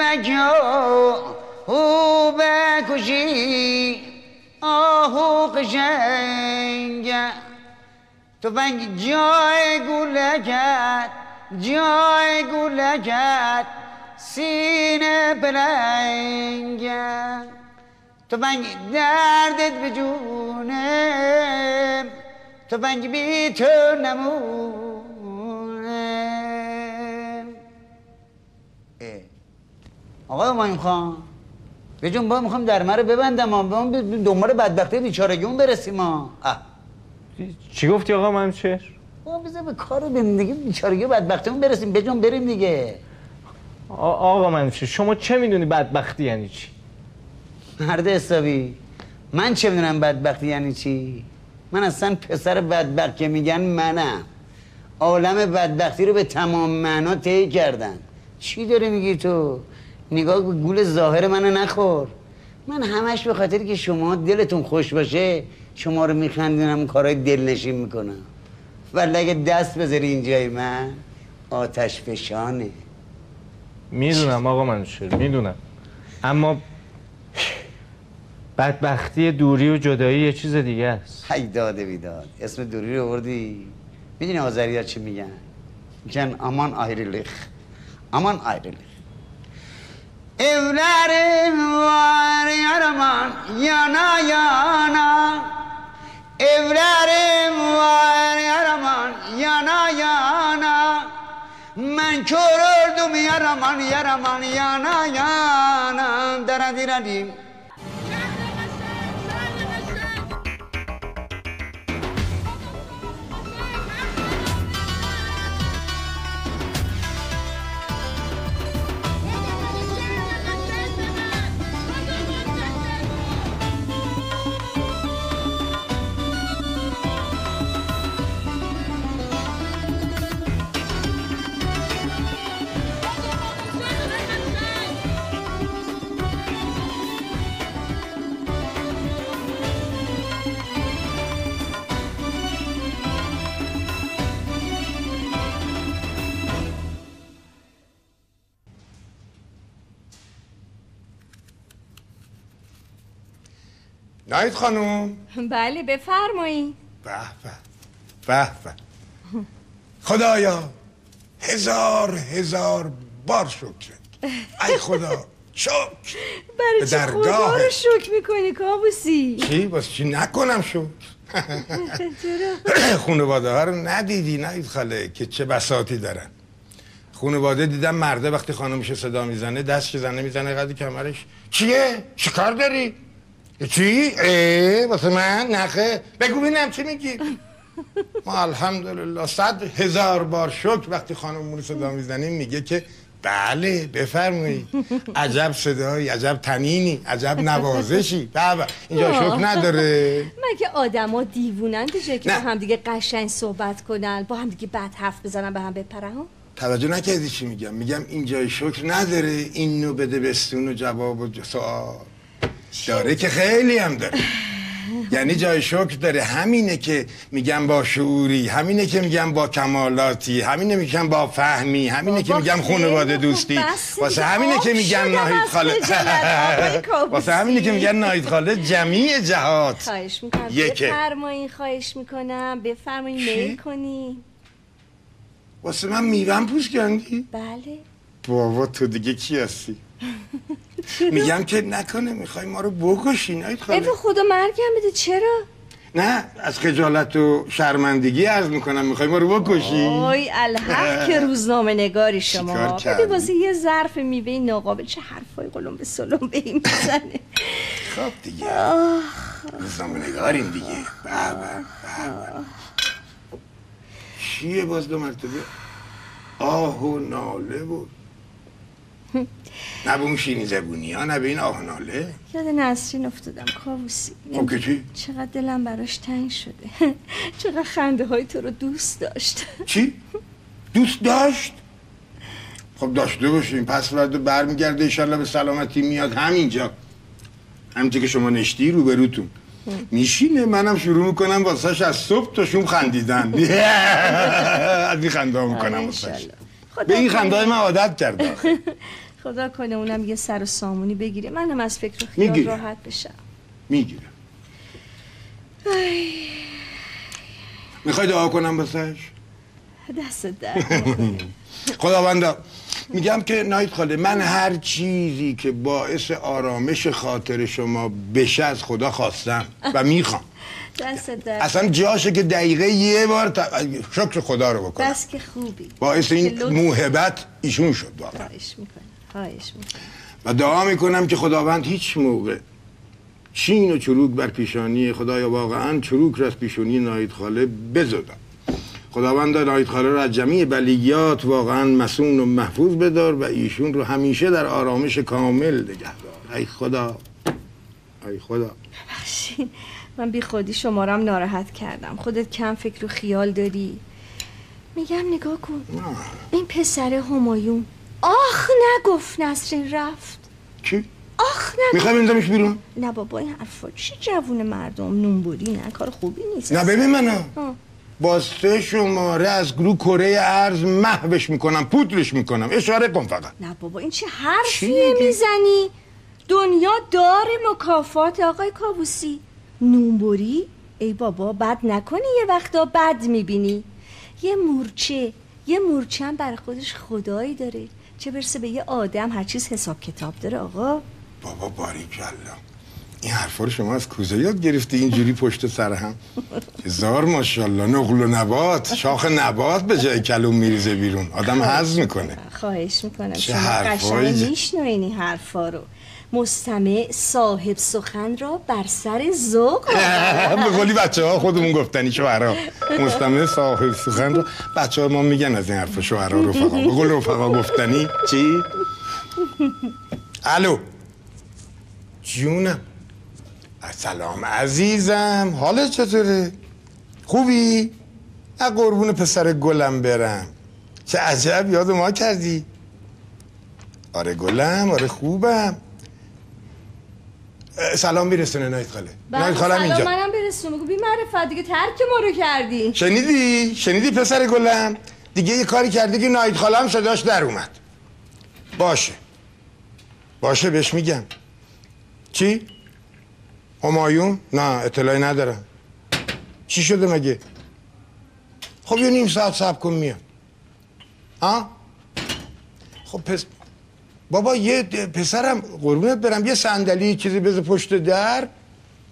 بکو او بکشی آهو قشنگ. تفنگ جای گولکت جای گولکت سینه پلنگ. تفنگ دردت به جونه تفنگ بی تو نمونه آقای امایم خان به جون با می‌خوام درمه رو ببندم با دنبال بدبختی بیچارگی اون برسیم اه. چی گفتی آقا منوچهر با بذار به کار زندگی بیچارگی بدبختی اون برسیم به جون بریم دیگه. آقا منوچهر شما چه می‌دونی بدبختی یعنی چی؟ مرد حسابی من چه می‌دونم بدبختی یعنی چی؟ من اصلا پسر بدبخت که میگن منم. عالم بدبختی رو به تمام معنا طی کردم چی داری میگی تو؟ نگاه به گول ظاهر منو نخور. من همش به خاطر که شما دلتون خوش باشه شما رو میخندونم کارهای دلنشین می‌کنم. ولی اگه دست بذاری اینجای من آتش فشانه. می‌دونم آقا منوچهر می‌دونم. اما بدبختی دوری و جدایی یه چیز دیگه است. هی داده بیداد. اسم دوری رو آوردی؟ می‌دونی آذری چی میگن؟ میگن aman ayrılık aman ayrılık Evlerim var yaraman yana yana. Evlerim var yaraman yana yana. Ben kör oldum yaraman yaraman yana yana. Dara diradim نایت خانوم بله بفرمایید به به به به خدایا هزار هزار بار شکر ای خدا شکر برای چی خدا. رو شکر می‌کنی کابوسی چی؟ باز چی نکنم شکر؟ خانواده ها رو ندیدی نایت خاله که چه بساتی دارن خانواده دیدم مرده وقتی خانمش صدا می‌زنه دست که زنه می‌زنه قدی کمرش چیه؟ چی کار داری؟ چی؟ اه واسه من؟ نخه بگو ببینم چی میگی؟ ما الحمدلله صد هزار بار شکر وقتی خانممون صدا می‌زنیم میگه که بله بفرمایید عجب صدایی عجب تنینی عجب نوازشی بابا اینجا شکر نداره مگه آدما دیوونن جای که. با هم دیگه قشنگ صحبت کنن با هم دیگه بد حرف بزنن به هم بپرن؟ توجه نکردی چی میگم میگم این جای شکر نداره اینو بده بستون و جواب و سوال داره که خیلی هم داره. یعنی جای شکر داره. همینه که میگم با شعوری همینه که میگم با کمالاتی همینه میگم با فهمی همینه که میگم خانواده دوستی. واسه. همینه که آب میگم ناهید خاله. واسه همینه که میگن ناهید خاله جمیع جهات. خواهش می‌کنم. یکه. بفرمایید خواهش می‌کنم. بفرمایید چی؟ میل کنی واسه من میوم پوست کردی؟ بله. بابا تو دیگه کی هستی؟ میگم که نکنه می‌خوای ما رو بکشی ناهید خاله خدا مرگم بده چرا؟ نه از خجالت و شرمندگی عرض می‌کنم می‌خوای ما رو بکشی؟ آی الحق که روزنامه نگاری شما. کردی؟ واسه یه ظرف میوه ناقابل چه حرفای قلم به سلم به این می‌زنه؟ خب دیگه. روزنامه نگاریم دیگه. بابا بابا چیه باز دو مرتبه آه و ناله بود نه به اون شیرین زبونی ها نه به این آه و ناله. یاد نسرین افتادم کاووسی. خب که چی؟ چقدر دلم براش تنگ شده. چقدر خنده های تو رو دوست داشت. چی؟ دوست داشت؟ خب داشته باشیم. پس فردا برمیگرده ایشالله به سلامتی میاد. همینجا. همینجا که شما نشتی رو بروتون میشینه. منم شروع می‌کنم واسهش از صبح تا شوم خندیدن. از این خنده ها می‌کنم آره، واسهش. خدا به این. خنده من عادت کرده. خدا کنه اونم یه سر و سامونی بگیره منم از فکر خیال می‌گیره. راحت بشم می‌گیره می‌خوای دعا کنم بسش دست نکنه. خداوندا میگم که نایت خاله من هر چیزی که باعث آرامش خاطر شما بشه از خدا خواستم و می‌خوام دست اصلا جاشه که دقیقه یه بار ت- شکر خدا رو بکنم. بس که خوبی. باعث این لطف- موهبت ایشون شد واقعا. خواهش می‌کنم خواهش می‌کنم. و دعا می‌کنم که خداوند هیچ موقع چین و چروک بر پیشانی خدایا واقعا چروک را از پیشانی ناید خاله بزدم. خداوند ناید خاله را از جمعی بلیات واقعا مسون و محفوظ بدار و ایشون رو همیشه در آرامش کامل نگه دار. ای خدا ای خدا. ببخشید. من بی خودی شما رو هم ناراحت کردم. خودت کم فکر و خیال داری؟ میگم نگاه کن. این پسر همایون. آخ نگفت نسرین رفت. چی؟ آخ نه می‌خوای بندازمش بیرون؟ نه بابا این حرفا چی جوون مردم؟ نونبری نه کار خوبی نیست. نه ببین منو. آه. با سه شماره از گروه کره ارز محوش می‌کنم پودرش می‌کنم. اشاره کن فقط. نه بابا این چه حرفیه؟ می‌زنی؟ دنیا داره مکافات آقای کابوسی نونبری ای بابا بد نکنی یه وقتا بد می‌بینی. یه مورچه یه مورچه هم برای خودش خدایی داره. چه برسه به یه آدم هر چیز حساب کتاب داره آقا. بابا باریکلا این حرفا رو شما از کوزه یاد گرفتی اینجوری پشت سر هم؟ هزار ماشاءالله نقل و نبات. شاخ نبات به جای کلوم میریزه بیرون. آدم هضم می‌کنه. خواهش می‌کنم. چه شما قشنگ میشنوین این حرفا رو. مستمع صاحب سخن را بر سر ذوق به قولی بچه ها خودمون گفتنی شوهرها. مستمع صاحب سخن رو بچه ها ما میگن از این حرف شوهرها رفقا. به قول رفقا گفتنی چی؟ الو. جونم. سلام عزیزم. حالت چطوره؟ خوبی؟ نه قربون پسر گلم برم. چه عجب یاد ما کردی. آره گلم آره خوبم. سلام میرسونه نایت خاله نایت خالم اینجا منم برسون بگو بی معرفت دیگه ترک ما رو کردی شنیدی؟ شنیدی پسر گلم؟ دیگه یه کاری کردی که نایت خالم صداش در اومد باشه باشه بهش میگم چی؟ همایون؟ نه اطلاعی ندارم چی شده مگه؟ خب یه نیم ساعت صبر کن میاد ها؟ خب پس بابا یه پسرم قربونت برم یه صندلی چیزی بذار پشت در.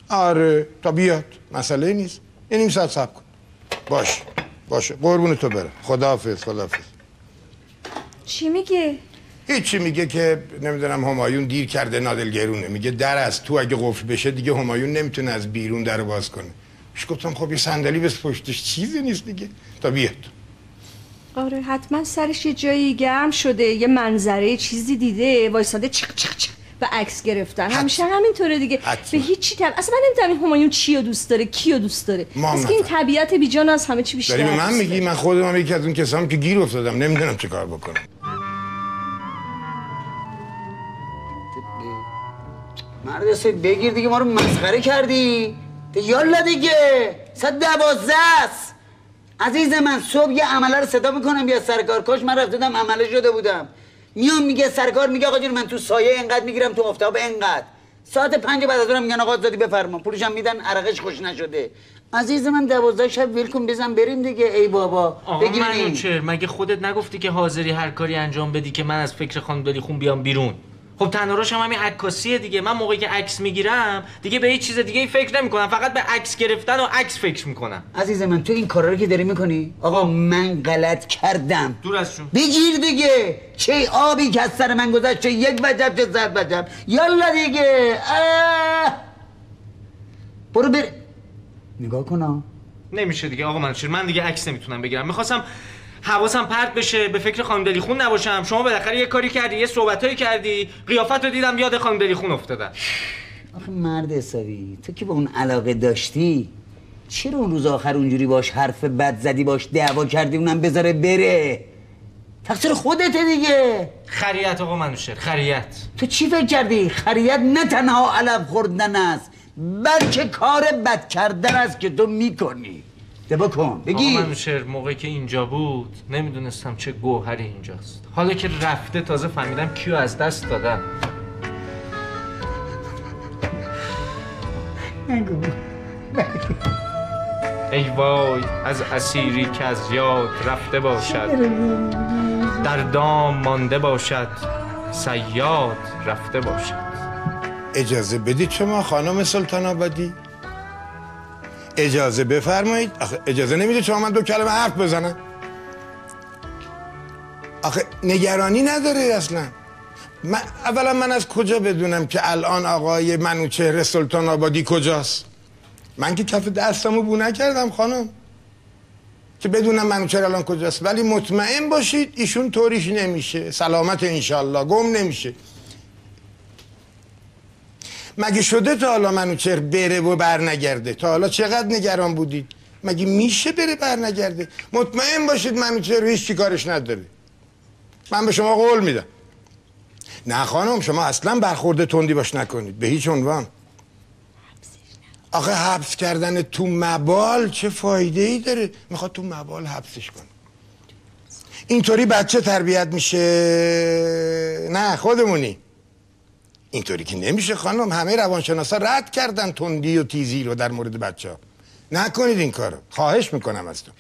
آره تا بیاد. مسئله نیست. یه نیم ساعت صبر کن. باشه باشه. قربون تو برم. خداحافظ خداحافظ. چی میگه هیچی میگه که نمی‌دونم همایون دیر کرده نادلگرونه میگه در از تو اگه قفل بشه دیگه همایون نمی‌تونه از بیرون در باز کنه. مش گفتم خب یه صندلی بس پشتش چیزی نیست دیگه. تا بیاد. آره حتما سرش یه جایی گرم شده یه منظره چیزی دیده وایساده چق چق چق و عکس گرفتن. همیشه همینطوره دیگه. حتما. به هیچی تب... اصلا من نمی‌دونم این همایون چی رو دوست داره کی رو دوست داره. از که این. طبیعت بیجان از همه چی بیشتر داری به من میگی. من خودم هم یکی از اون کسام که گیر افتادم. نمی‌دونم چه کار بکنم. مرد حسین بگیر دیگه ما رو مسخره کردی. ده یالا دیگه. صد دوازده است. عزیز من صبح یه عمله رو صدا می‌کنم بیا سرکار. کاش من رفته بودم عمله شده بودم. میام میگه سرکار میگه آقا جون من تو سایه اینقدر می‌گیرم تو آفتاب اینقدر. ساعت پنج بعد از اونم میگن آقا زادی بفرما. پولشم میدن عرقش خوش نشده. عزیز من دوازده شب ول کن بزن بریم دیگه. ای بابا. منوچهر مگه خودت نگفتی که حاضری هر کاری انجام بدی که من از فکر خانم دلی خون بیام بیرون؟ خب تنها راهش هم همین عکاسیه دیگه. من موقعی که عکس می‌گیرم دیگه به هیچ چیز دیگه فکر نمی‌کنم. فقط به عکس گرفتن و عکس فکر می‌کنم. عزیز من تو این کارا رو که داری می‌کنی؟ آقا من غلط کردم. دور از جون بگیر دیگه. چه آبی که از سر من گذشت چه یک وجب چه صد وجب. یالا دیگه. اه. برو بر نگاه کن نمیشه دیگه. آقا منوچهر من دیگه عکس نمی‌تونم بگیرم. می‌خواستم حواسم پرت بشه به فکر خانم دلی خون نباشم. شما بالاخره یه کاری کردی یه صحبتایی کردی. قیافت رو دیدم یاد خانم دلی خون افتادم آخه مرد حسابی تو که به اون علاقه داشتی چرا اون روز آخر اونجوری باش حرف بد زدی باش دعوا کردی اونم بذاره بره؟ تقصیر خودته دیگه. خریت آقا منوچهر خریت. تو چی فکر کردی؟ خریت نه تنها علف خوردن است بلکه کار بد کردن است که تو می‌کنی. ده بکن آقا بگیر. منوچهر موقعی که اینجا بود نمی‌دونستم چه گوهری اینجاست. حالا که رفته تازه فهمیدم کیو از دست دادم. ای وای از اسیری که از یاد رفته باشد. در دام مانده باشد. سیاد رفته باشد. اجازه بدید شما خانم سلطان آبادی؟ اجازه بفرمایید. آخه اجازه نمی‌دید شما من دو کلمه حرف بزنم. آخه نگرانی نداره اصلا. من اولا من از کجا بدونم که الان آقای منوچهر سلطان آبادی کجاست؟ من که کف دستمو بو نکردم خانم. که بدونم منوچهر الان کجاست. ولی مطمئن باشید ایشون طوریش نمیشه. سلامت انشالله گم نمیشه. مگه شده تا حالا منوچهر بره و برنگرده؟ تا حالا چقدر نگران بودید؟ مگه میشه بره برنگرده؟ مطمئن باشید منوچهر هیچ چی کارش نداره. من به شما قول میدم. نه خانم شما اصلا برخورده تندی باش نکنید. به هیچ عنوان. آخه حبس کردن تو مبال چه فایده ای داره؟ می‌خواد تو مبال حبسش کنه. اینطوری بچه تربیت میشه؟ نه خودمونی. اینطوری که نمیشه خانم همه روانشناسا رد کردن تندی و تیزی رو در مورد بچه ها نکنید این کارو. خواهش می‌کنم از تو.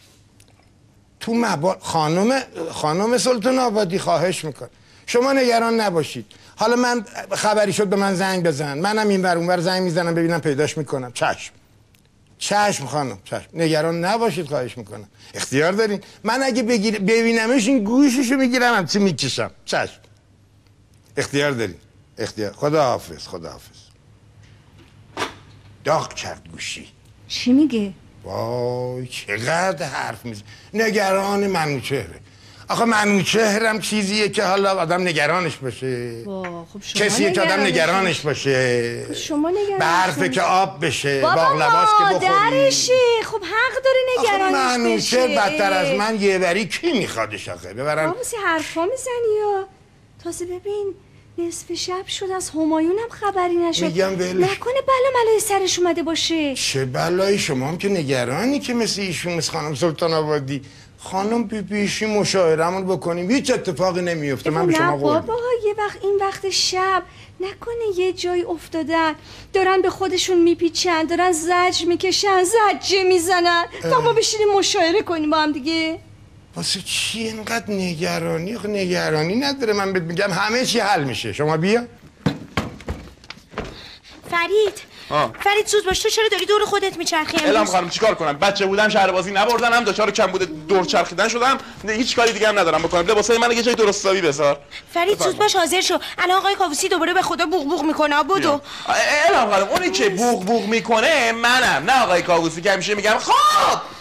تو مبا... خانم خانم سلطان آبادی خواهش میکن شما نگران نباشید. حالا من خبری شد به من زنگ بزن. منم این ور اونور زنگ می‌زنم ببینم پیداش می‌کنم. چشم. چشم خانم چشم. نگران نباشید خواهش می‌کنم. اختیار دارین. من اگه بگیر... ببینمش این گوششو می‌گیرم هم چی می‌کشم چشم. اختیار دارین. اختیار خدا حافظ خدا حافظ داغ کرد گوشی. چی میگه؟ وای چقدر حرف میزه نگران منوچهره. آخه منوچهرم چیزیه که حالا آدم نگرانش باشه. خب شما کسیه که آدم نگرانش. باشه. شما نگرانش به حرفه. که آب بشه بابا باقلواس که بخوری. خب حق آخه نگرانش منوچهر بشه. بدتر از من یه وری کی میخوادش آخه؟ ببرن بابا سی حرفا می‌زنی یا؟ تازه ببین نصف شب شد از همایون هم خبری نشد. میگم ولش. نکنه بلا ملای سرش اومده باشه. چه بلایی؟ شما هم که نگرانی که مثل ایشون مثل خانم سلطان آبادی. خانم بی بیشی مشاهرمون بکنیم. هیچ اتفاقی نمیفته. من به شما قول بابا یه وقت این وقت شب. نکنه یه جایی افتادن. دارن به خودشون میپیچن دارن زجر می‌کشن زجه می‌زنن. تا ما بشینیم مشاهره کنیم با هم دیگه. واسه چی اینقدر نگرانی؟ آخه نگرانی نداره من بهت میگم همه چی حل میشه. شما بیا. فرید آه. فرید زود باش تو چرا داری دور خودت میچرخی امروز؟ خانم چیکار کنم؟ بچه بودم شهر بازی نبردن هم دچار کم بوده دور چرخیدن شدم هیچ کاری دیگه هم ندارم بکنم. لباسای من یه جای درست حسابی بذار. فرید زود باش حاضر شو. الان آقای کاووسی دوباره به خدا بوق بوق می‌کنه بدو الان خانم اونی که بوغ بوغ می‌کنه منم نه آقای کاووسی که همیشه میگم خب!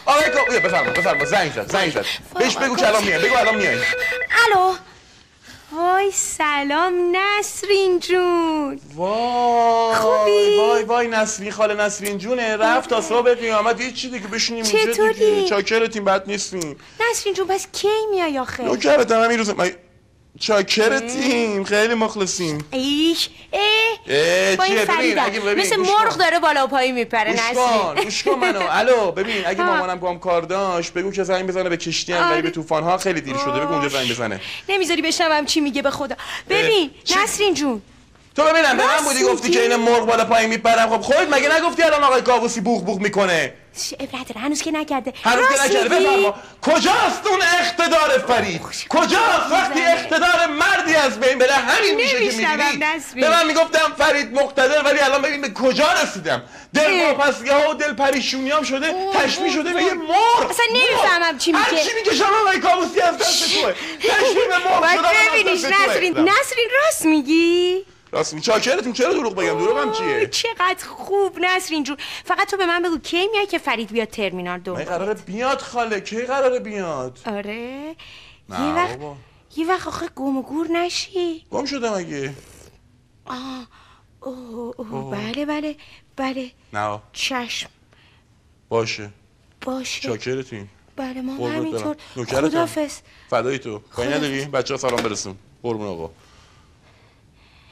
آقای کاووسی بفرما بفرما. زنگ زد زنگ زد. بهش بگو که الان میاد بگو الان میاد الو. وای سلام نسرین جون. وای خوبی؟ وای وای نسرین خاله نسرین جونه. رفت تا صبح قیامت هیچ چی دیگه بشینیم اینجا چطوری؟ دیگه چاکرتیم بد نیستیم. نسرین جون پس کی میای آخه؟ نوکرتم همین روز من چاکرتیم خیلی مخلصیم ایش اه، با این؟ ببین، فریدم مثل مرغ. داره بالا و پایی میپره کن گوش کن منو الو ببین اگه. مامانم گام کار داشت بگو که زنگ بزنه به کشتی هم آره. به طوفان ها خیلی دیر شده بگو اونجا زنگ بزنه نمی‌ذاری بشنوم چی میگه به خدا ببین؟ نسرین جون تو ببینم به من بودی گفتی؟ که این مرغ بالا پایین میپرم خب خودت مگه نگفتی الان آقای کاووسی بوغ بوغ می‌کنه اب نداره هنوز که نکرده هنوز که نکرده؟ بفرما کجاست اون اقتدار فرید کجاست وقتی. اقتدار مردی از بین بره همین میشه که می‌بینی. به من می‌گفتم فرید مقتدر ولی الان ببین به کجا رسیدم دل. واپسگه ها و دل پریشونیام شده اوه، تشبیه شده به. یه مرغ اصلا نمی‌فهمم. چی میگه. هر چی میگه شما آقای کابوسی از دست توه تشبیه به هم ببینیش دست توه. نسرین نسرین راست میگی راست می چاکرتون چرا دروغ بگم؟ دروغ هم وای، چیه؟ چقدر خوب نسرین جون. فقط تو به من بگو کی میای که فرید بیاد ترمینال دو من قراره بیاد خاله. کی قراره بیاد؟ آره. یه نه وقت بابا. یه وقت آخه گم و گور نشی. گم شدم اگه آه اوه اوه. بله بله بله. نه چشم. باشه. باشه. چاکرتیم بله ما همینطور. خدافز فدای تو. کاری نداری بچه ها سلام برسون. قربون آقا.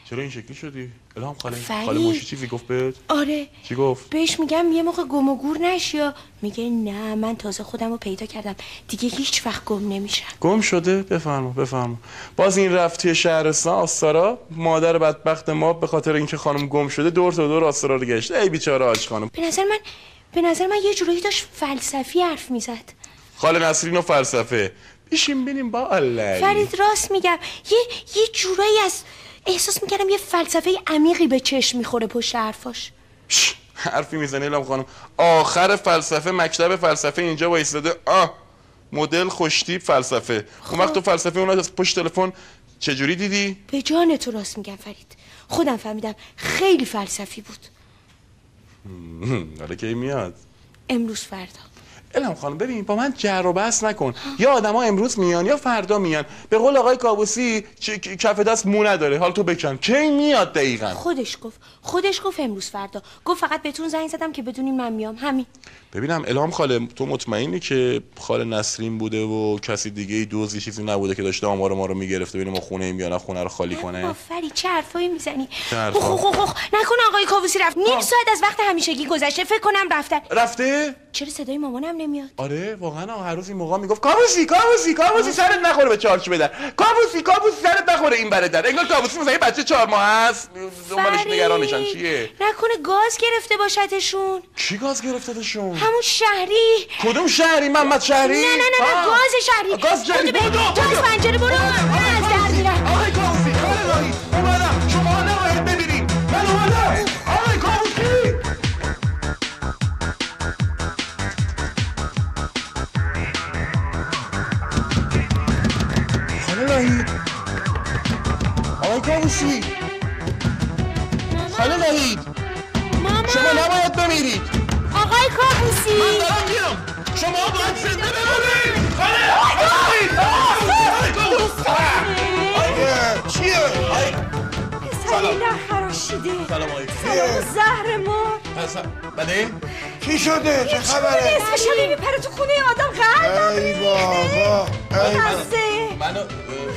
چرا این شکلی شدی؟ الهام خاله. خاله موشی چیزی گفت بهت؟ آره. چی گفت؟ بهش میگم یه موقع گم و گور نشی یا میگه نه من تازه خودم رو پیدا کردم. دیگه هیچ وقت گم نمیشم. گم شده؟ بفرما بفرما. باز این رفتی شهرستان آستارا مادر بدبخت ما به خاطر اینکه خانم گم شده دور تا دور آستارا رو گشت. ای بیچاره آج خانم. به نظر من به نظر من یه جورایی داشت فلسفی حرف می‌زد. خاله نسرین و فلسفه. بیشیم بینیم با الله فرید راست میگم. یه یه جورایی از احساس می‌کردم یه فلسفه عمیقی به چشم می‌خوره پشت حرفاش. حرفی می‌زنی الهام خانم. آخر فلسفه مکتب فلسفه اینجا وایستاده. آه مدل خوشتیپ فلسفه. اون وقت تو فلسفه اون از پشت تلفن چجوری دیدی؟ به جان تو راست میگم فرید. خودم فهمیدم خیلی فلسفی بود. حالا کی میاد؟ امروز فردا. الهام خانم ببین با من جر و بحث نکن. یا آدما امروز میان یا فردا میان. به قول آقای کابوسی کف دست مو نداره. حال تو بکن کی میاد دقیقا؟ خودش گفت. خودش گفت امروز فردا. گفت فقط بهتون زنگ زدم که بدونین من میام. همین. ببینم الهام خاله. تو مطمئنی که خاله نسرین بوده و کسی دیگه ای دوزی چیزی نبوده که داشته آمار ما رو می‌گرفته؟ ببینیم ما خونه ایم یا نه خونه رو خالی کنه. آفرین چه حرفایی می‌زنی؟ اوخ اوخ اوخ نکنه آقای کاووسی رفت. نیم ساعت از وقت همیشگی گذشته. فکر کنم رفتن رفته؟ چرا صدای مامانم نمیاد. آره واقعا هر روز این موقع می‌گفت کابوسی کابوسی کابوسی سرت نخوره به چارچوب در. کابوسی کابوسی سرت نخوره این بره در. انگار کابوسی مثلا یه بچه چهار ماه هست دنبالش نگرانشن. چیه؟ نکنه گاز گرفته باشدشون کی گاز گرفتتشون؟ همون شهری. کدوم شهری؟ محمد شهری؟ نه نه نه نه. گاز شهری. گاز شهری. تو از. پنجره برو. خاله راهی ماما شما نباید بمیرید. آقای کابوسی من دارم میام شما باید زنده بمونید خاله چیه؟ سری نخراشیده سلام زهر ما. بله؟ چی شده؟ چه خبره؟ نصف شبیه میپره تو خونه آدم. قلب ای بابا. ای منو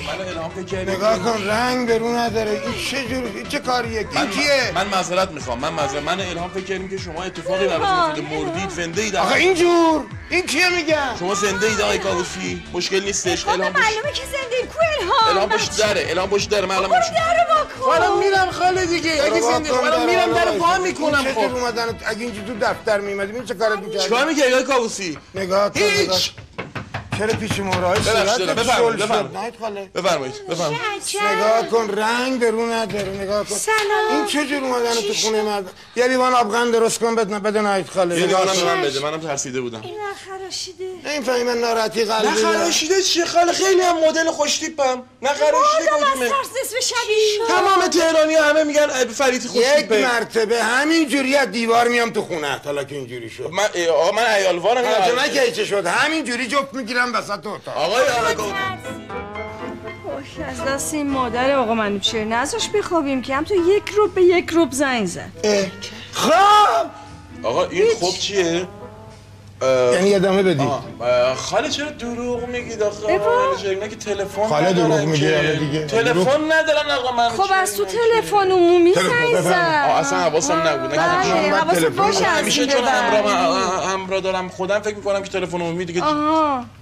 منو الهام فکر کردی نگاه کن رنگ برو نداره. این چه جور این چه کاریه؟ من این کیه؟ من معذرت می‌خوام. من معذرت من الهام فکر کردیم که شما اتفاقی براتون افتاده مردید زنده اید آخه اینجور. این کیه میگم شما زنده اید آقای کاووسی. مشکل نیستش. خب الهام معلومه که زنده کو الهام الهام پشت دره الهام پشت دره من الان برو میشم درو واکن. الان میرم خاله دیگه. اگه زنده خب الان میرم در وا می‌کنم چه جور خب اومدن اگه اینجا تو دفتر میمدی این چه کارت می‌کردی؟ چیکار میگه آقای کاووسی؟ نگاه کن هیچ! چرا پیش مورای دارم. بفرمایید، بفرمایید. بفرمایید بفرمایید. نگاه کن رنگ به رو نداره نگاه کن. سلام. این چه جور اومدن تو خونه مرد؟ یه لیوان آبغن درست کن بدن بده نهید خاله. یه نگاه لیوانم به من بده منم ترسیده بودم. نخراشیده نمی‌فهمی من ناراحتی قلبی نه. خراشیده چیه؟ خاله خیلی هم مدل خوشتیپم نه خراشیده کدومه؟ تمام تهرانی همه میگن فرید یک خوشتیپه مرتبه همین جوری از دیوار میام تو خونه حالا که اینجوری شد. من آقا من عیالوارم این حالا حرف- که چه شد؟ همین جوری جفت می‌گیرم وسط اتاق. آقای آقا. اوه، از دست این مادر آقا منوچهر نذاش بخوابیم که؟ هم تو یک روب به یک روب زنگ زد. اه، خب! آقا این خوب چیه؟ یعنی ادامه بدید اه، خاله چرا دروغ میگید آخه ابا. من که تلفن خاله دروغ میگه،. حالا دیگه. تلفن ندارن آقا من خب از تو تلفن عمومی زنگ. زد اصلا حواسم نبود نه بله تلفن باشه از همیشه این چون. همراه دارم خودم فکر می‌کنم که تلفن عمومی دیگه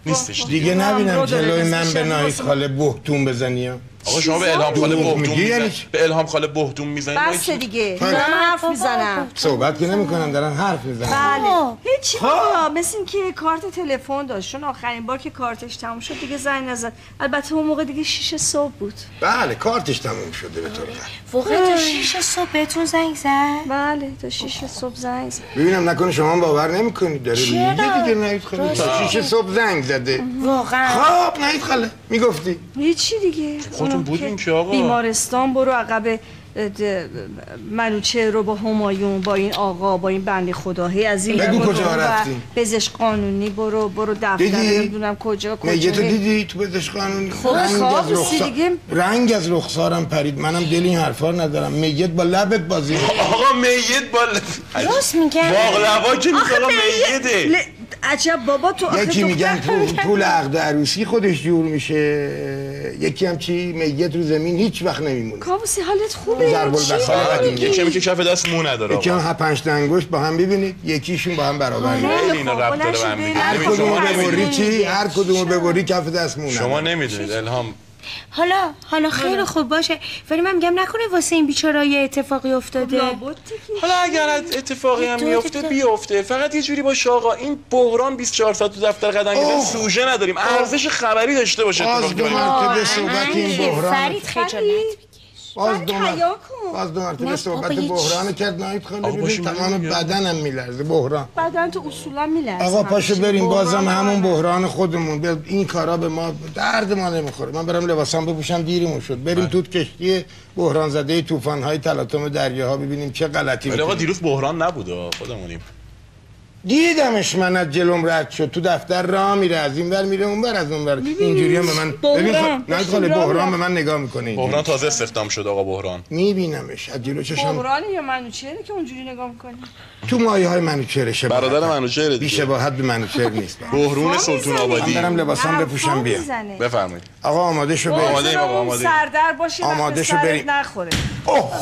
نیستش دیگه نبینم جلوی من به واسه خاله بهتون بزنی ها. آقا شما به الهام خاله میگی؟ یعنی؟ به الهام خاله بهتون می‌زنید بس دیگه. خب. دارم حرف می‌زنم. صحبت که نمی‌کنم دارم حرف می‌زنم بله. هیچی بابا. مثل این که کارت تلفن داشت. چون آخرین بار که کارتش تموم شد دیگه زنگ نزد. البته اون موقع دیگه شیش صبح بود. بله کارتش تموم شده به طور. واقعا تا شیش صبح بهتون زنگ زد؟ بله تا شیش صبح زنگ زد. ببینم نکنه شما باور نمی‌کنید. داره؟ میگه دیگه نهید خاله. تا شیش صبح زنگ زده. واقعا. خب نهید خاله. می‌گفتی. هیچی دیگه. خودتون اونم بودین که آقا. بیمارستان برو عقب منوچه رو با همایون با این آقا با این بنده خدا هی از این بگو برو کجا. رفتین؟ پزشک قانونی برو برو دفتر دیدی؟ نمی‌دونم کجا کجا میگه تو. دیدی تو پزشک قانونی خب، رنگ خواب از رخسار دیگه. رنگ از رخسارم پرید منم دل این حرفا رو ندارم میگت با لبت بازی آقا میت بال راست میگن باقلوا که آخه میته عجب بابا تو آخه یکی میگن پول, پول عقد عروسی خودش جور میشه. یکی هم چی؟ میت رو زمین هیچ وقت نمیمونه. کابوسی حالت خوبه. ضرب. میگی؟ یکی هم که کف دست مو نداره یکی هم پنج تا انگشت با هم ببینید. یکیشون با هم برابر نیست. خیلی اینا ربط داره به هم. هر شما ببری. چی هر کدومو ببری کف دست مونه شما نمی‌دونید الهام. حالا حالا خیلی خوب باشه. ولی من میگم نکنه واسه این بیچاره یه اتفاقی افتاده. دیگه. حالا اگر اتفاقی هم میفته بیفته. فقط یه جوری باشه آقا این بحران 24 ساعت تو دفتر قدم. گرفت سوژه نداریم. ارزش خبری داشته باشه باز دو مرتبه صحبت این بحران. فرید خجالت باز دو مرتبه. باز دو مرتبه صحبت. بحران کرد نایت خاله آقا ببین تمام. بدنم میلرزه بحران بدن تو اصولا میلرزه آقا پاشو. بریم بازم بحران همون بحران. خودمون این کارا به ما درد ما نمی‌خوره من برم لباسام بپوشم دیرمون شد بریم تو کشتی بحران زده طوفان های تلاطم دریاها ببینیم چه غلطی ولی آقا دیروز بحران نبود خودمونیم دیدمش من از جلوم رد شد. تو دفتر راه میره از این ور میره اون ور از اون ور. اینجوری هم به من ببین بحران. خ- نه خاله بحران. به من نگاه می‌کنه اینجوری. بحران تازه استخدام شد آقا بحران. میبینمش. از جلو چشم بحرانی یا منوچهری که اونجوری نگاه می‌کنی؟ تو مایه های منوچهر شباهت برادر منوچهر دیگه. بی شباهت به منوچهر نیست. بحرون سلطون من آبادی برم لباسام بپوشم بیام بفرمایید. آقا آماده شو بریم. آماده ایم آقا، آماده ایم. سردر باشی آماده شو بریم. نخوره اوه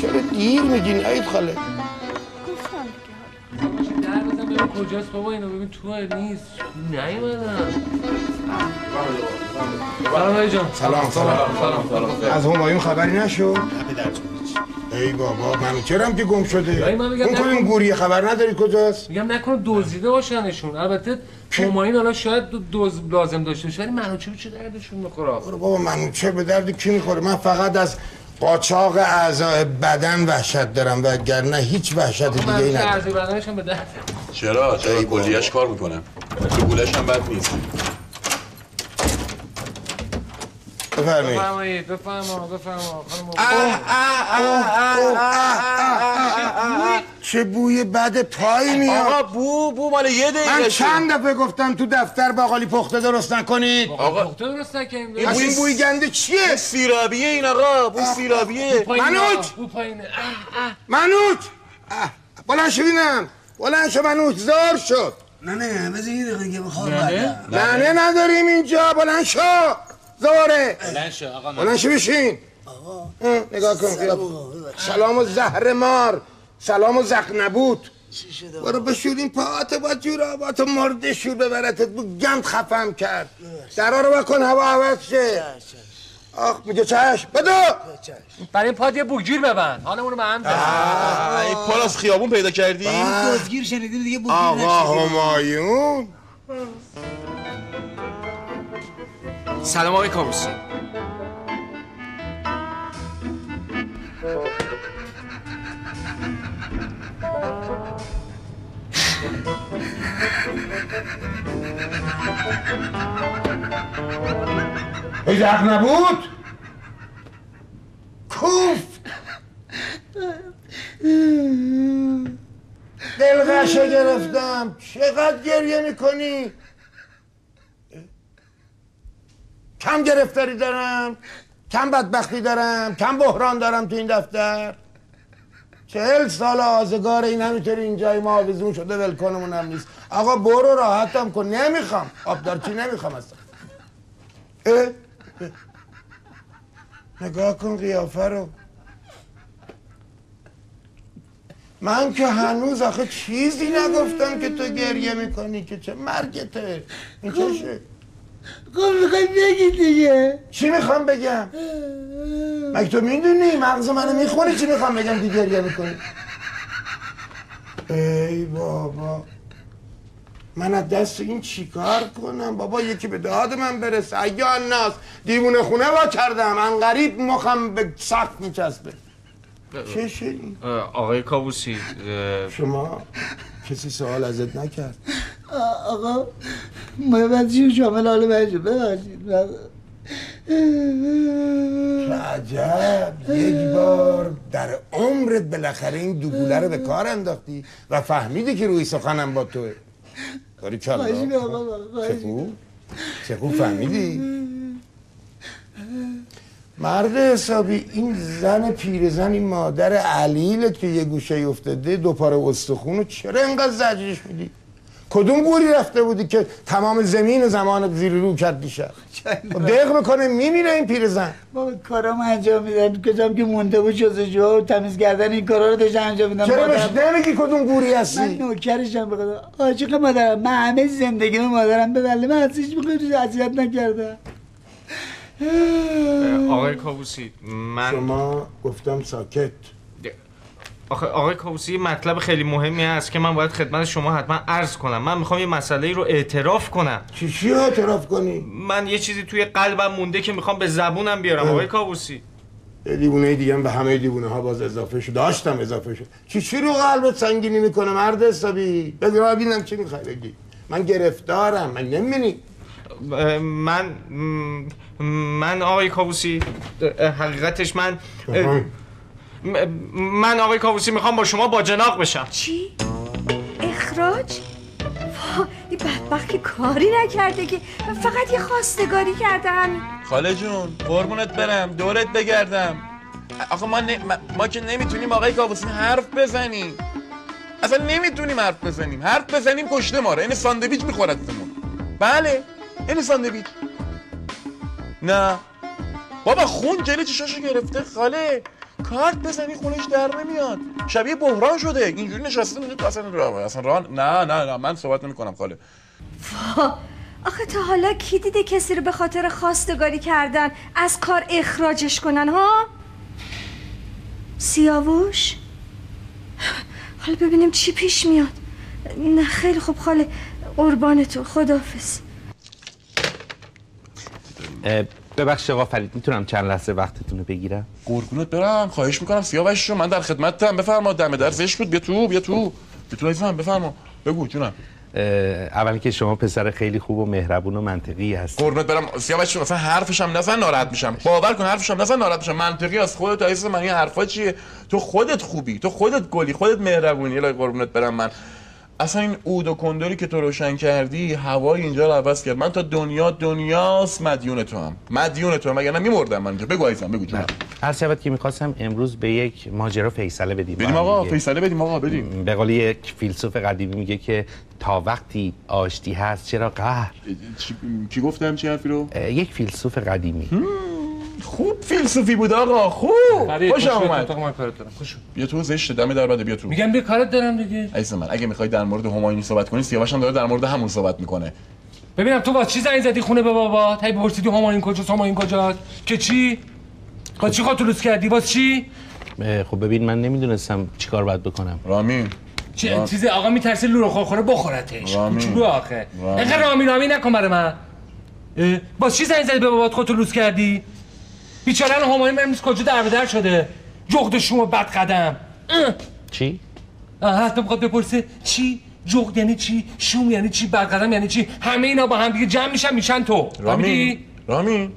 چرا دیر میگین عید خاله. کجاست بابا؟ اینو ببین تو نیست. نیومدن سلام علی جان. سلام سلام. سلام سلام از همایون خبری نشد. ای بابا منوچهرم که گم شده؟ من اون. کدوم گوریه خبر نداری کجاست؟ میگم نکنه دزدیده باشنشون. البته همایون حالا شاید دوز لازم داشته باشه ولی منوچهر چه دردشون می‌خوره بابا منوچهر به درد کی می‌خوره؟ من فقط از قاچاق اعضای بدن وحشت دارم وگرنه هیچ وحشت دیگه ای ندارم. ارزی بدنش هم به درد چرا چرا. کلیهش کار می‌کنه تو گولش هم بد نیست بفرمایید چه بوی بد پایی میاد آقا بو بو مال یه من دقیقه چند دفعه گفتم تو دفتر باقالی پخته درست نکنید آقا پخته درست نکنیم پس این بوی گنده چیه؟ سیرابیه این آقا بو سیرابیه منوچ! منوچ بلند شو بینم بلند شو منوچ زار شد. نه نه بذار یه دقیقه بخواب نه؟ نداریم اینجا. بلند شو. زاره. بلند شو آقا بلند شو بشین. اه، نگاه کن. سلام و زهر مار. سلام و زخ نبود. برو بشور این پاهات با جورابات و مرده شور ببرتت بود گند خفم کرد. درا رو بکن هوا عوض شه. آخ میگه چشم. بدو! برای پاد یه بوگیر ببند. حالمون رو به هم این پال از خیابون پیدا کردی؟ دزگیر شنیدیم دیگه بوگیر آقا همایون. سلام آقای کابوسی. ای زخ نبود؟ کوف دلغشه گرفتم. چقدر گریه می‌کنی؟ کم گرفتاری دارم کم بدبختی دارم کم بحران دارم تو این دفتر. چهل سال آزگار این همینطوری اینجای ما آویزون شده ولکنمون هم نیست. آقا برو راحتم کن. نمی‌خوام. آبدارچی نمی‌خوام اصلا. اه؟ اه. نگاه کن قیافه رو. من که هنوز آخه چیزی نگفتم که تو گریه می‌کنی که چه مرگته. این چشه خب می‌خوای بگی دیگه. چی می‌خوام بگم؟ مگه تو می‌دونی مغز منو می‌خوری چی می‌خوام بگم که گریه می‌کنی؟ ای بابا. من از دست این چیکار کنم؟ بابا یکی به داد من برسه. اگه الناس دیوونه خونه وا کردم. ان غریب مخم به سقف میچسبه. چه شدی؟ آقای کابوسی شما کسی سوال ازت نکرد. آقا محمد شامل حال بشه ببخشید. عجب. یک بار در عمرت بالاخره این دوگوله رو به کار انداختی و فهمیدی که روی سخنم با توه. کلا آقا، خواهش چه خوب؟ چه فهمیدی؟ مرد حسابی این زن پیرزن این مادر علیلت که یه گوشه افتاده دو پاره استخون رو چرا اینقدر زجرش میدی؟ کدوم گوری رفته بودی که تمام زمین و زمان زیر رو کرد دیشب؟ خب دق می‌کنه میمیره این پیرزن بابا کارام انجام میدم کجام که مونده بود جزجوها و تمیز کردن این کارا رو داشتم انجام میدم چرا بهش نمیگی کدوم گوری من هستی؟ نوکرشم بخدا عاشق مادرم. من همه زندگی مادرم ببله من ازش بخواد اذیت نکردم. آقای کابوسی من شما گفتم ساکت. آخه آقای کابوسی یه مطلب خیلی مهمی هست که من باید خدمت شما حتما عرض کنم. من می‌خوام یه مسئله رو اعتراف کنم. چی چی اعتراف کنی؟ من یه چیزی توی قلبم مونده که می‌خوام به زبونم بیارم آقای کابوسی یه دیوونه دیگه به همه دیوونه ها باز اضافه شد. داشتم اضافه شد. چی چی رو قلبت سنگینی می‌کنه مرد حسابی؟ بگو ببینم چی می‌خوای بگی. من گرفتارم من نمی‌بینی. من من آقای کابوسی حقیقتش من من آقای کابوسی می‌خوام با شما با جناق بشم. چی؟ اخراج؟ وا، این بدبخت که کاری نکرده که فقط یه خواستگاری کرده همین خاله جون قربونت برم دورت بگردم. آخه ما, ن- ما, ما که نمی‌تونیم آقای کابوسی حرف بزنیم. اصلا نمی‌تونیم حرف بزنیم. حرف بزنیم کشته ما رو. این ساندویچ میخوردمون بله این ساندویچ. نه. بابا خون جلی چشاشو گرفته خاله. کارت بزنی خونش در نمیاد. شبیه بحران شده. اینجوری نشسته میگه تو اصلا راه اصلا راه نه نه نه من صحبت نمی‌کنم خاله. وا، آخه تا حالا کی دیده کسی رو به خاطر خواستگاری کردن از کار اخراجش کنن ها؟ سیاوش؟ حالا ببینیم چی پیش میاد. نه خیلی خوب خاله. قربان تو خداحافظ. ببخشید آقا فرید می‌تونم چند لحظه وقتتون رو بگیرم؟ قربونت برم خواهش می‌کنم. سیاوش من در خدمتتم بفرما دم در زشت بود. بیا تو بیا تو. بیا تو عزیزم بفرما. بگو جونم. اول که شما پسر خیلی خوب و مهربون و منطقی هست قربونت برم. سیاوش اصلا حرفش هم نزن ناراحت میشم. باور کن حرفش هم نزن ناراحت میشم. منطقی از خودت عزیز من این حرفا چیه؟ تو خودت خوبی. تو خودت گلی خودت مهربونی. الهی قربونت برم من. اصلا این اود و کندوری که تو روشن کردی هوای اینجا رو عوض کرد. من تا دنیا دنیاست مدیون تو هم. مدیون تو هم. وگرنه میمردم من. اینجا بگو عزیزم بگو جونم هر شبت که می‌خواستم امروز به یک ماجرا فیصله بدیم. بدیم آقا. فیصله بدیم آقا بدیم. به قول یک فیلسوف قدیمی میگه که تا وقتی آشتی هست چرا قهر؟ چی, کی گفتم؟ چی حرفی رو؟ یک فیلسوف قدیمی. خوب فیلسوفی بود آقا خوب. خوش اومد. اومد من کارت دارم خوش. بیا تو زشت دم در بده بیا تو. میگم بیا کارت دارم دیگه. عزیز من اگه می‌خوای در مورد هماینی صحبت کنی سیاوش هم داره در مورد همون صحبت می‌کنه. ببینم تو واسه چی زنگ زدی خونه به بابا؟ هی پرسیدی هماین کجاست هماین کجاست؟ که چی؟ با چی خاطر کردی؟ واسه چی؟ خب ببین من نمی‌دونستم چیکار باید بکنم. رامین چی را- چیز آقا میترسه لورو خوره بخورتش. رامین. کوچولو آخه. رامین. اینقدر رامی رامی نکن برای من. با چی زنگ زدی به بابات خودتو لوس کردی؟ بیچاره الان هماین امروز کجا در به در شده. جغد شما بد قدم. اه. چی؟ آه، حتی می‌خواد بپرسه چی؟ جغد یعنی چی؟ شوم یعنی چی؟ برقدم یعنی چی؟ همه اینا با هم دیگه جمع میشن میشن تو. رامین؟ رامین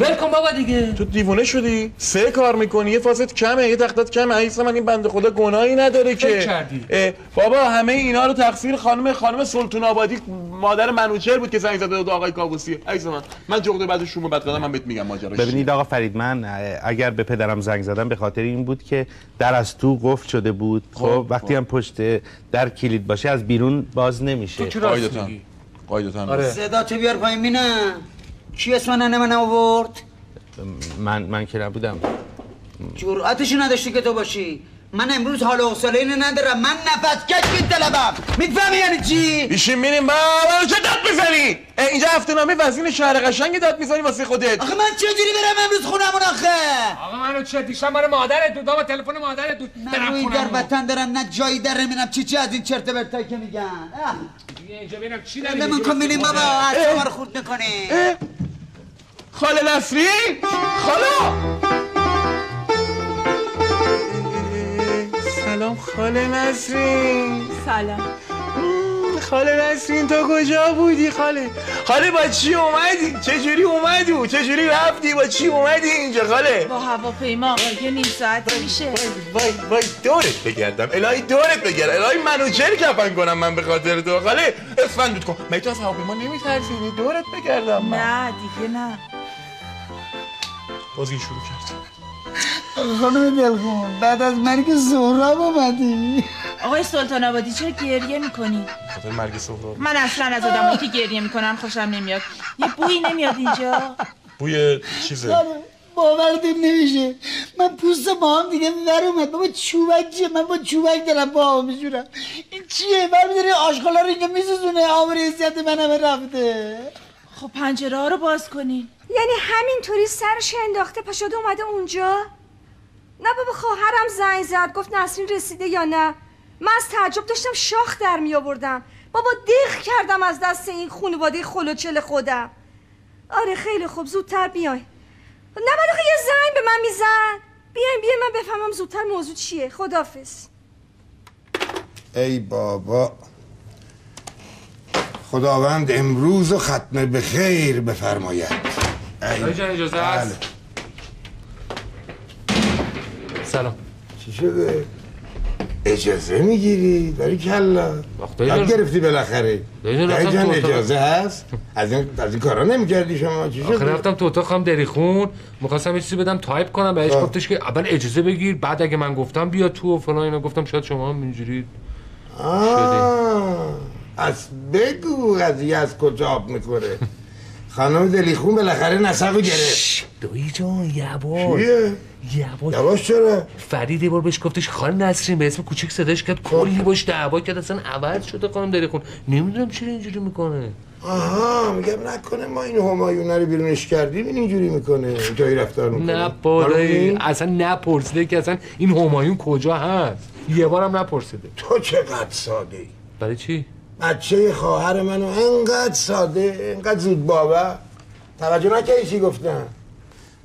ول کن بابا دیگه. تو دیوونه شدی؟ سه کار می‌کنی یه فازت کمه یه تختت کمه. عزیز من این بنده خدا گناهی نداره که. کردی؟ بابا همه اینا رو تقصیر خانم خانم سلطان آبادی مادر منوچهر بود که زنگ زده بود آقای کابوسی. عزیز من من جغد بعد شوم بعد قدم من بهت میگم ماجراش ببینید آقا فرید من اگر به پدرم زنگ زدم به خاطر این بود که در از تو قفل شده بود. خب وقتی هم پشت در کلید باشه از بیرون باز نمیشه. تو راست قاعدتا قاعدتا آره. صدا تو بیار پایین مینم کی اسم ننه من آورد؟ من من که نبودم. جرأتشو نداشتی که تو باشی. من امروز حال و حوصله اینو ندارم. من نفس کش طلبم می‌فهمی یعنی چی؟ ایشین میریم با چه داد می‌زنی؟ اینجا هفته نامه وزین شهر قشنگ داد می‌زنی واسه خودت. آخه من چجوری برم امروز خونمون آخه؟ آقا منو چه دیشب برای مادرت بود بابا تلفن مادرت بود نه برم روی خونم در. وطن دارم نه جایی در نمی‌دونم چی چی از این چرت و پرتایی که میگن؟ اینجا ببینم چی داری میگی کن بابا. اعصابا رو خورد می‌کنی خاله نسرین خالا سلام خاله نسرین سلام. خاله نسرین تو کجا بودی خاله؟ خاله با چی اومدی؟ چجوری اومدی؟ چجوری رفتی؟ با چی اومدی اینجا خاله؟ با هواپیما یه نیم ساعت میشه. وای وای دورت بگردم. الهی دورت بگردم. الهی منو چر کفن کنم من به خاطر تو. خاله اسفند دود کن. مگه تو از هواپیما نمیترسی دورت بگردم من. نه دیگه نه. باز این شروع کرد. خانم دلخون بعد از مرگ زهراب اومدی؟ آقای سلطان آبادی چرا گریه می‌کنی؟ خاطر مرگ سهراب من اصلا از آدمایی که گریه می‌کنن خوشم نمیاد. یه بویی نمیاد اینجا. بوی چیزه؟ باورتون نمیشه. من پوست با هم دیگه ور اومد. بابا چوبک چیه؟ من با چوبک دارم با هم میشورم این چیه؟ برمیداری آشغالا رو اینجا میسوزونه؟ آمر حیثیت من همه رفته. خب پنجره ها رو باز کنین. یعنی همینطوری سرش انداخته پا شده اومده اونجا؟ نه بابا خواهرم زنگ زد گفت نسرین رسیده یا نه؟ من از تعجب داشتم شاخ در می آوردم. بابا دق کردم از دست این خانواده خلوچل خودم. آره خیلی خوب زودتر بیای نباید آخه یه زنگ به من می‌زد بیاین بیاین من بفهمم زودتر موضوع چیه. خدافز ای بابا. خداوند امروز و ختم به خیر بفرماید. جان اجازه بله. هست سلام چی شده؟ اجازه می‌گیری؟ داری کلا دارم- گرفتی بالاخره دایی دایی جان. اجازه هست؟ از این, از این کارا نمی‌کردی شما چی آخه شده؟ رفتم تو اتاق خواهم دری خون می‌خواستم یه چیزی بدم تایپ کنم بهش خب. گفتش که اول اجازه بگیر بعد اگه من گفتم بیا تو و فلان اینا گفتم شاید شما هم اینجوری آه از بگو قضیه از کجا آب می‌کنه خانم دلیخون بالاخره نسق رو گرفت. دایی جان یواش. چیه؟ یواش. یواش چرا؟ فرید یه بار بهش گفتش خانم نسرین به اسم کوچیک صداش کرد کلی باش دعوا کرد اصلا عوض شده خانم دری خون نمی‌دونم چرا اینجوری می‌کنه. آها میگم نکنه ما این همایونه رو بیرونش کردیم این اینجوری می‌کنه اینطوری رفتار می‌کنه. نه بادایی اصلا نپرسیده که اصلا این همایون کجا هست. یه بارم نپرسیده. تو چقدر ساده ای؟ برای چی؟ بچه خواهر منو انقدر ساده انقدر زود باور. توجه نکردی چی گفتم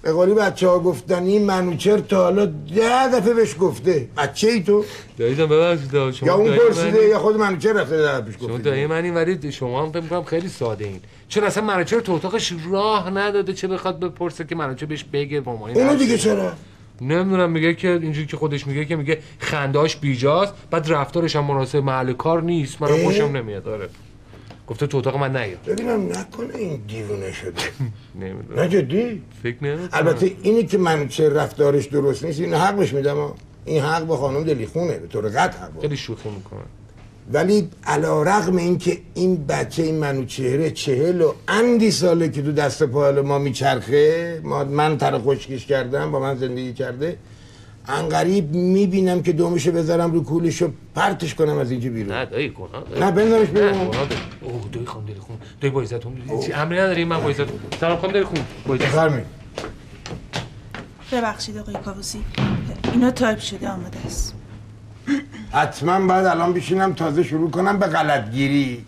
به قولی بچه ها گفتن این منوچر تا حالا ده دفعه بهش گفته. بچه ای تو؟ دایی جان ببخشید شما یا اون پرسیده منی- یا خود منوچر رفته دفعه شما گفته. دایی منی ولی شما هم فکر می‌کنم خیلی ساده این. چون اصلا منوچهر تو اتاقش راه نداده چه بخواد بپرسه که منوچهر بهش بگه مامانی اونو دیگه چرا؟ نمی‌دونم میگه که اینجوری که خودش میگه که میگه خندهاش بیجاست بعد رفتارش هم مناسب محل کار نیست. منم اه؟ خوشم نمیاد آره. گفته تو اتاق من نیا ببینم نکنه این دیوونه شده. نمی‌دونم. نه جدی؟ فکر نمی‌کنم. البته اینی که منوچر رفتارش درست نیست این حق بهش میدم. این حق با خانم دلیخونه به طور قطع حق. خیلی شوخی می‌کنه ولی علا رقم این که این بچه این منوچهره چهل و اندی ساله که تو دست پایل ما میچرخه ما من تر خشکش کردم با من زندگی کرده انقریب می‌بینم که دومشو بذارم رو کولشو پرتش کنم از اینجا بیرون. نه دایی داری. نه بندازش نه بیرون. اوه دایی خانم داری خون دایی با عزت هم چی امری نداری من با عزت سلام خانم داری خون با عزت. بفرمایید. ببخشید آقای کابوسی اینا تایپ شده آماده است. حتما باید الان بشینم تازه شروع کنم به غلطگیری.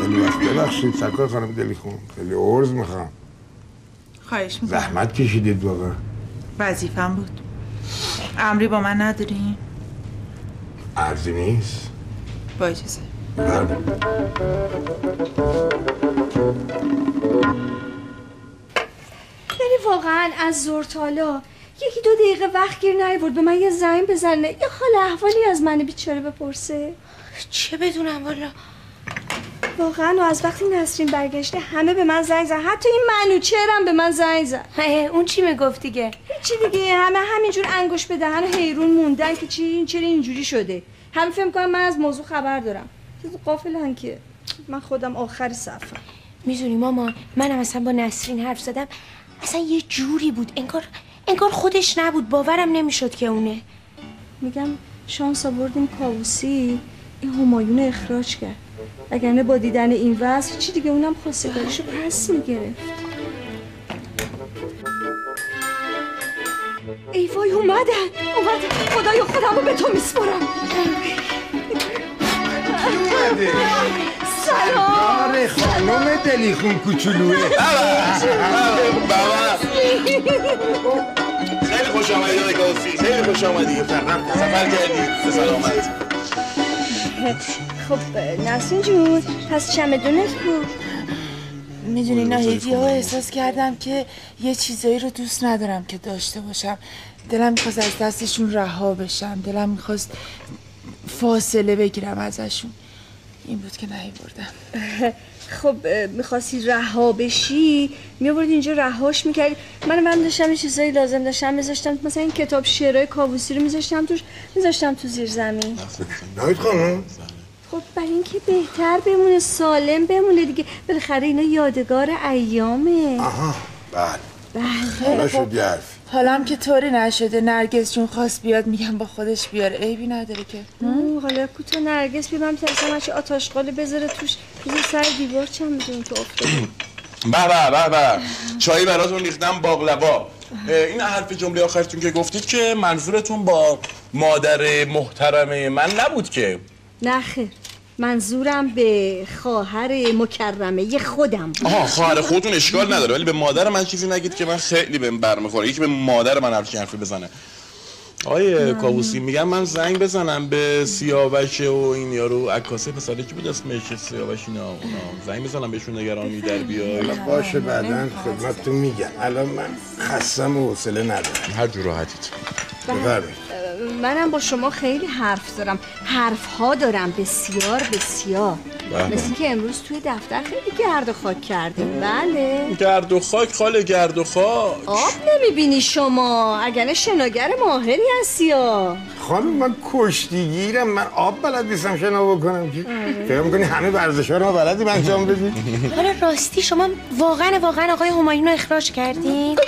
خیلی وقت. ببخشید سرکار خانم دلی خون خیلی عرض می‌خوام. خواهش می‌کنم. زحمت کشیدید واقعا. وظیفم بود. امری با من نداری؟ ارزی نیست. با اجازه. بله. یعنی واقعا از زورتالا یکی دو دقیقه وقت گیر نیورد به من یه زنگ بزنه یه حال احوالی از من بیچاره بپرسه؟ چه بدونم والا؟ واقعا و از وقتی نسرین برگشته همه به من زنگ زن حتی این منوچهرم به من زنگ زن اون چی می‌گفت دیگه؟ چی دیگه همه همینجور انگوش به دهن و حیرون موندن که چی این چرا اینجوری شده. همه فکر کنم من از موضوع خبر دارم. چیز قافلن که من خودم آخر صفم می‌دونی مامان منم اصلا با نسرین حرف زدم. اصلا یه جوری بود انگار انگار خودش نبود باورم نمی‌شد که اونه. میگم شانس آوردیم کاووسی این همایون اخراج کرد. وگرنه با دیدن این وضع چی دیگه؟ اونم خواستگاریشو پس می‌گرفت. ای وای اومدن. اومدن. خدایا خودم رو به تو میسپرم سلام. آره خانم دلی خون کوچولوه بابا خیلی خوش آمدی آقای کاوسی خیلی خوش آمدی سفر کردی به سلامت. خب نسرین جون پس چمدونت بود می‌دونی ناهیدی ها احساس کردم که یه چیزایی رو دوست ندارم که داشته باشم. دلم می‌خواست از دستشون رها بشم. دلم می‌خواست فاصله بگیرم ازشون. این بود که نیوردم خب اه، می‌خواستی رها بشی؟ میابردی اینجا رهاش می‌کردی؟ من من داشتم یه چیزایی لازم داشتم میذاشتم مثلا این کتاب شعرهای کاووسی رو میذاشتم توش میذاشتم تو زیر زمین. ناهید خانم. خب برای اینکه بهتر بمونه سالم بمونه دیگه. بالاخره اینا یادگار ایامه. آها بله. بله. شد یه حرفی حالم که طوری نشده. نرگس جون خواست بیاد میگم با خودش بیاره. عیبی نداره که. اوه، حالا کوتو نرگس بی من ترسم هرچی آتاشقاله بذاره توش. بذار سر دیوار چند میدون که افتاده به به به چایی براتون ریختم باقلوا. این حرف جمله آخرتون که گفتید که منظورتون با مادر محترمه. من نبود که. نه خیر. منظورم به خواهر مکرمه خودم بود. آها خواهر خودتون اشکال نداره ولی به مادر من چیزی نگید که من خیلی بهم برمیخوره یکی به مادر من همچین حرفی بزنه. آقای کاووسی میگم من زنگ بزنم به سیاوش و این یارو. عکاسه پسره کی بود اسمش؟ سیاوش اینا اونا. زنگ بزنم بهشون نگران در بیای. حالا باشه بعدا خدمتتون میگم. الان من خستم و حوصله ندارم. هر جور راحتید منم با شما خیلی حرف دارم. حرف ها دارم. بسیار بسیار. بله. مثل که امروز توی دفتر خیلی گرد و خاک کردیم. بله. گرد و خاک خاله گرد و خاک. آب نمی‌بینی شما. اگر شناگر ماهری هستی یا خانم من کشتیگیرم. من آب بلد نیستم شنا بکنم که فکر می‌کنی همه ورزش ها رو ما بلدیم انجام بدیم حالا راستی. شما واقعا واقعا آقای همایون رو اخراج کردین؟